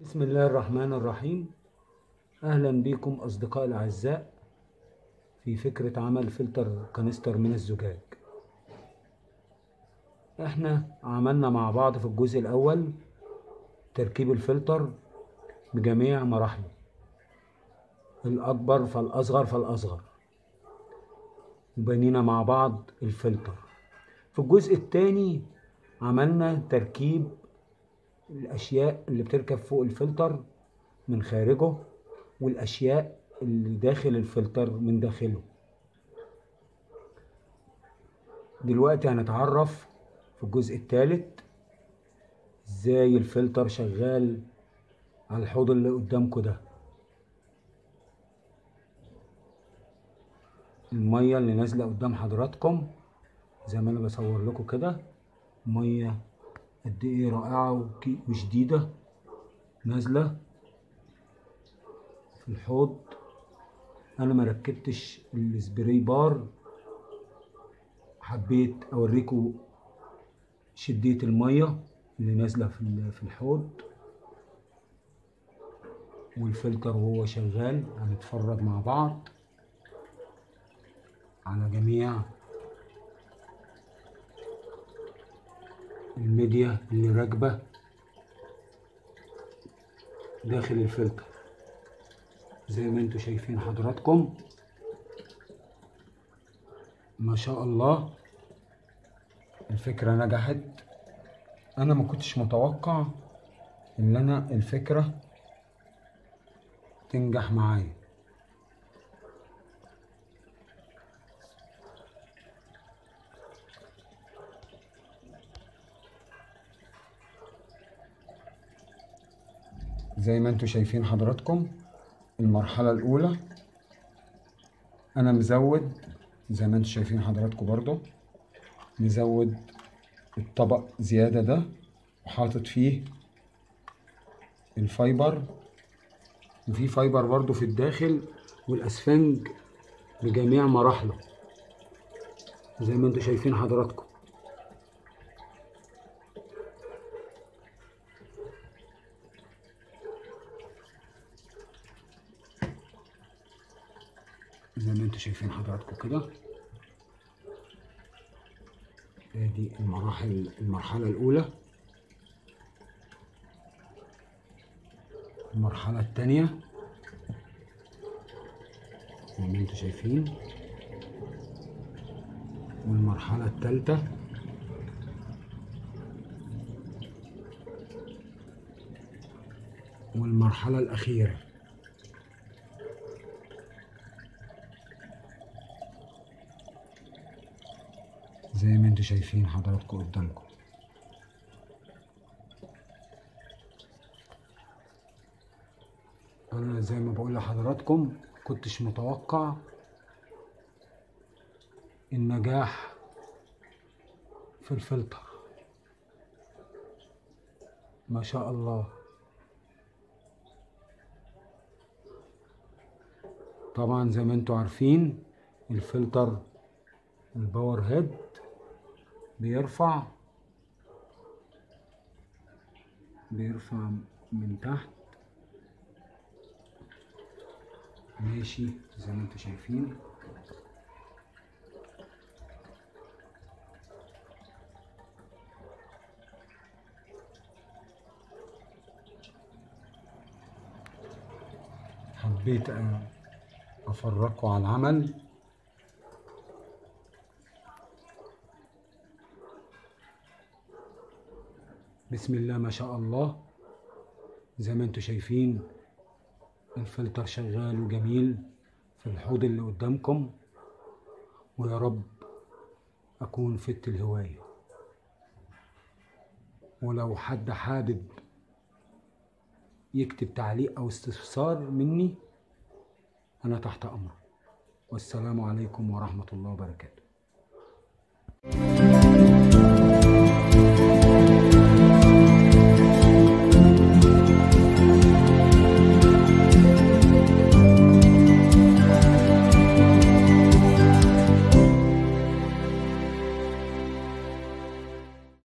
بسم الله الرحمن الرحيم. أهلا بكم أصدقائي الأعزاء في فكرة عمل فلتر canister من الزجاج. إحنا عملنا مع بعض في الجزء الأول تركيب الفلتر بجميع مراحله الأكبر فالأصغر فالأصغر. وبنينا مع بعض الفلتر. في الجزء الثاني عملنا تركيب الأشياء اللي بتركب فوق الفلتر من خارجه والأشياء اللي داخل الفلتر من داخله. دلوقتي هنتعرف في الجزء الثالث إزاي الفلتر شغال على الحوض اللي قدامكم ده. المية اللي نازلة قدام حضراتكم زي ما أنا بصور لكم كده مية قد إيه رائعة وشديدة نازلة في الحوض. أنا ما ركبتش السبراي بار حبيت أوريكم شدية المية اللي نازلة في الحوض. والفلتر وهو شغال هنتفرج مع بعض على جميع الميديا اللي راكبة داخل الفلتر. زي ما أنتوا شايفين حضراتكم ما شاء الله الفكرة نجحت. أنا ما كنتش متوقع إن أنا الفكرة تنجح معايا. زي ما أنتوا شايفين حضراتكم المرحلة الأولى أنا مزود زي ما أنتوا شايفين حضراتكم برضو مزود الطبق زيادة ده وحاطط فيه ال fiber وفي fiber برضو في الداخل والأسفنج بجميع مراحله. زي ما أنتوا شايفين حضراتكم. زي ما أنتوا شايفين حضراتكم كده. ادي المراحل المرحلة الأولى. المرحلة التانية زي ما أنتوا شايفين. والمرحلة التالتة والمرحلة الأخيرة. زي ما أنتوا شايفين حضراتكم قدامكم. أنا زي ما بقول لحضراتكم كنتش متوقع النجاح في الفلتر. ما شاء الله. طبعا زي ما أنتوا عارفين الفلتر الباور هيد بيرفع بيرفع من تحت. ماشي زي ما أنتوا شايفين. حبيت افرجكم على العمل. بسم الله ما شاء الله. زي ما أنتوا شايفين الفلتر شغال وجميل في الحوض اللي قدامكم. ويا رب أكون فدت الهواية. ولو حد حابب يكتب تعليق أو استفسار مني أنا تحت امره والسلام عليكم ورحمة الله وبركاته.